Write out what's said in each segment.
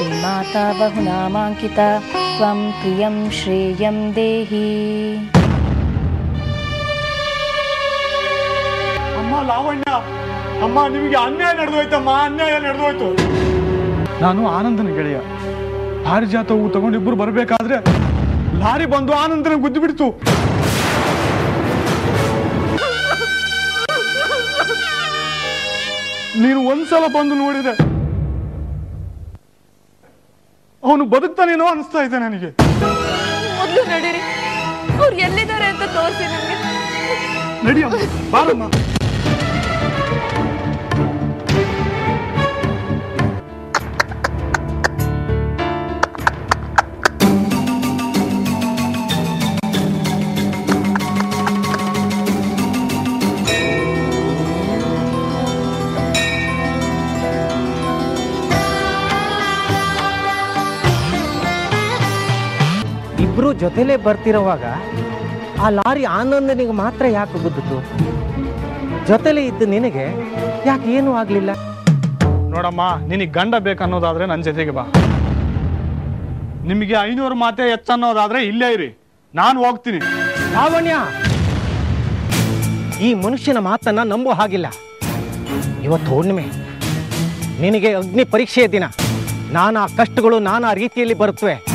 श्रीमाता बहुनामाङ्किता त्वं प्रियं श्रेयं देहि ಅಮ್ಮ ಲಾವಣ್ಯ ಅಮ್ಮ ನಿಮಗೆ ಅನ್ಯಾಯ ನಡೆದೋಯ್ತಮ್ಮ ಅನ್ಯಾಯ ನಡೆದೋಯ್ತು ನಾನು ಆನಂದನ ಗೆಳೆಯ ಪಾರಿಜಾತ ಹೂ ತಗೊಂಡು ಇಬ್ಬರು ಬರಬೇಕಾದ್ರೆ ಲಾರಿ ಬಂದು ಆನಂದನ ಗುದ್ದು ಬಿಡ್ತು ನೀನು ಒಂದ್ಸಲ ಬಂದು ನೋಡಿದೆ ಅವನು ಬದುಕ್ತಾನೇನೋ ಅನಿಸ್ತಾ ಇದೆ ನನಗೆ. ಮೊದಲು ನಡೀರಿ. ಅವ್ರು ಎಲ್ಲಿದ್ದಾರೆ ಅಂತ ತೋರಿಸಿ ನನಗೆ. ನಡಿಯಮ್ಮ ಬಾರಮ್ಮ. ಇಬ್ರು ಜೊತೆಲೇ ಬರ್ತಿರೋವಾಗ ಆ ಲಾರಿ ಆನಂದನಿಗೆ ಮಾತ್ರ ಯಾಕೆ ಗುದ್ದಿತು ಜೊತೆಲೇ ಇದ್ದು ನಿನಗೆ ಯಾಕೆ ಏನೂ ಆಗಲಿಲ್ಲ? ನೋಡಮ್ಮ ನಿನಗೆ ಗಂಡ ಬೇಕನ್ನೋದಾದ್ರೆ ನನ್ನ ಜೊತೆಗೆ ಬಾ. ನಿಮಗೆ ಐನೂರು ಮಾತೆ ಹೆಚ್ಚನ್ನೋದಾದ್ರೆ ಇಲ್ಲೇ ಇರಿ. ನಾನು ಹೋಗ್ತೀನಿ. ಲಾವಣ್ಯ ಈ ಮನುಷ್ಯನ ಮಾತನ್ನ ನಂಬೋ ಹಾಗಿಲ್ಲ. ಇವತ್ತು ಹುಣ್ಣಿಮೆ. ನಿನಗೆ ಅಗ್ನಿ ಪರೀಕ್ಷೆಯ ದಿನ. ನಾನಾ ಕಷ್ಟಗಳು ನಾನಾ ರೀತಿಯಲ್ಲಿ ಬರುತ್ತವೆ.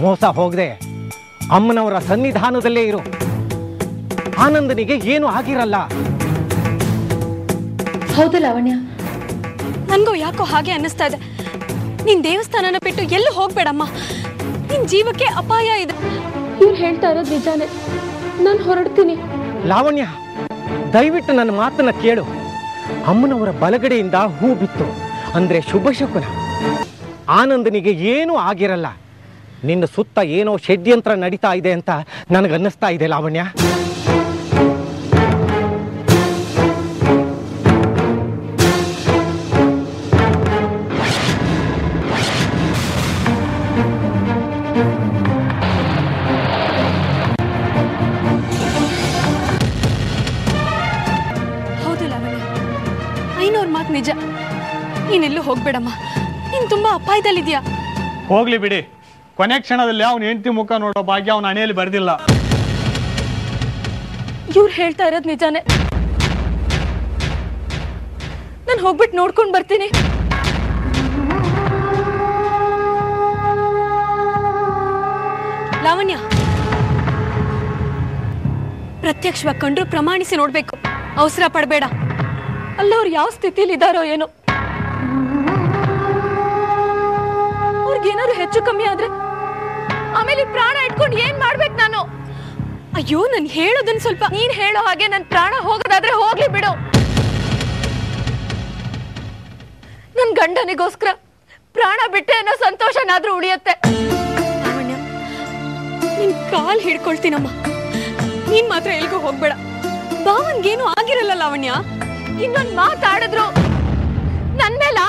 ಮೋಸ ಹೋಗದೆ ಅಮ್ಮನವರ ಸನ್ನಿಧಾನದಲ್ಲೇ ಇರು. ಆನಂದನಿಗೆ ಏನು ಆಗಿರಲ್ಲ. ಹೌದು ಲಾವಣ್ಯ. ನನಗೂ ಯಾಕೋ ಹಾಗೆ ಅನ್ನಿಸ್ತಾ ಇದೆ. ನಿನ್ ದೇವಸ್ಥಾನನ ಬಿಟ್ಟು ಎಲ್ಲೂ ಹೋಗ್ಬೇಡಮ್ಮ. ನಿನ್ ಜೀವಕ್ಕೆ ಅಪಾಯ ಇದೆ. ಇವ್ರು ಹೇಳ್ತಾ ಇರೋದು ನಿಜಾನೇ. ನಾನು ಹೊರಡ್ತೀನಿ. ಲಾವಣ್ಯ ದಯವಿಟ್ಟು ನನ್ನ ಮಾತನ್ನ ಕೇಳು. ಅಮ್ಮನವರ ಬಲಗಡೆಯಿಂದ ಹೂ ಬಿತ್ತು. ಅಂದ್ರೆ ಶುಭ ಶಕುನ ಆನಂದನಿಗೆ ಏನೂ ಆಗಿರಲ್ಲ. ನಿನ್ನ ಸುತ್ತ ಏನೋ ಷಡ್ಯಂತ್ರ ನಡೀತಾ ಇದೆ ಅಂತ ನನಗನ್ನಿಸ್ತಾ ಇದೆ ಲಾವಣ್ಯ. ಹೌದು ಲಾವಣ್ಯ ಐನೋರ್ ಮಾತು ನಿಜ. ನೀನೆಲ್ಲೂ ಹೋಗ್ಬೇಡಮ್ಮ. ನೀನ್ ತುಂಬಾ ಅಪಾಯದಲ್ಲಿದ್ಯಾ? ಹೋಗ್ಲಿ ಬಿಡಿ. ಕೊನೆ ಕ್ಷಣದಲ್ಲಿ ಅವನ ಹೆಂಡತಿ ಮುಖ ನೋಡೋ ಭಾಗ್ಯ ಅವನ ಹಣೆಯಲ್ಲಿ ಬರ್ದಿಲ್ಲ. ಇವ್ರು ಹೇಳ್ತಾ ಇರೋದು ನಿಜಾನೇ? ನಾನು ಹೋಗ್ಬಿಟ್ಟು ನೋಡ್ಕೊಂಡು ಬರ್ತೀನಿ. ಲಾವಣ್ಯ, ಪ್ರತ್ಯಕ್ಷವಾಗಿ ಕಂಡ್ರು ಪ್ರಮಾಣಿಸಿ ನೋಡ್ಬೇಕು. ಅವಸರ ಪಡಬೇಡ. ಅಲ್ಲವ್ರು ಯಾವ ಸ್ಥಿತಿಲಿ ಇದಾರೋ ಏನೋ. ಅವ್ರಿಗೇನಾದ್ರು ಹೆಚ್ಚು ಕಮ್ಮಿ ಆದ್ರೆ ಆಮೇಲೆ ಪ್ರಾಣ ಇಟ್ಕೊಂಡು ಏನ್ ಮಾಡ್ಬೇಕು ನಾನು? ಅಯ್ಯೋ, ನನ್ ಹೇಳೋದನ್ ಸ್ವಲ್ಪ ನೀನ್ ಹೇಳೋ ಹಾಗೆ ನನ್ ಪ್ರಾಣ ಹೋಗೋದಾದ್ರೆ ಹೋಗ್ಲಿ ಬಿಡು. ನನ್ ಗಂಡನಿಗೋಸ್ಕರ ಪ್ರಾಣ ಬಿಟ್ಟೆ ಅನ್ನೋ ಸಂತೋಷನಾದ್ರೂ ಉಳಿಯತ್ತೆ. ನಿನ್ ಕಾಲ್ ಹಿಡ್ಕೊಳ್ತೀನಮ್ಮ. ನೀನ್ ಮಾತ್ರ ಎಲ್ಗೂ ಹೋಗ್ಬೇಡ. ಭಾವನ್ಗೇನು ಆಗಿರಲ್ಲ, ಲಾವಣ್ಯ. ಇನ್ನೊಂದ್ ಮಾತಾಡಿದ್ರು ನನ್ ಮೇಲೆ